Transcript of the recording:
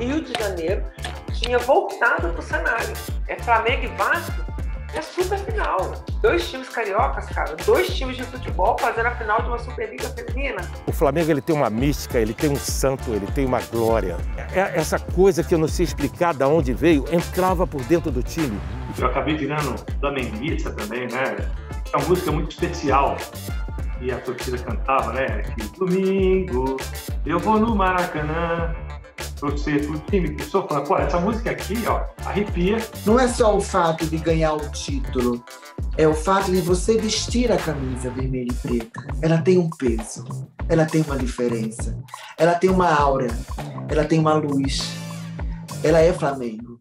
Rio de Janeiro tinha voltado para o cenário. É Flamengo e Vasco é super final. Dois times cariocas, cara, dois times de futebol fazendo a final de uma Superliga feminina. O Flamengo ele tem uma mística, ele tem um santo, ele tem uma glória. É essa coisa que eu não sei explicar de onde veio, entrava por dentro do time. Eu acabei virando flamenguista também, né? É uma música muito especial e a torcida cantava, né? Que domingo eu vou no Maracanã torcer pro time que sou falando, pô, essa música aqui, ó, arrepia. Não é só o fato de ganhar o título, é o fato de você vestir a camisa vermelha e preta. Ela tem um peso, ela tem uma diferença, ela tem uma aura, ela tem uma luz. Ela é Flamengo.